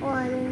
one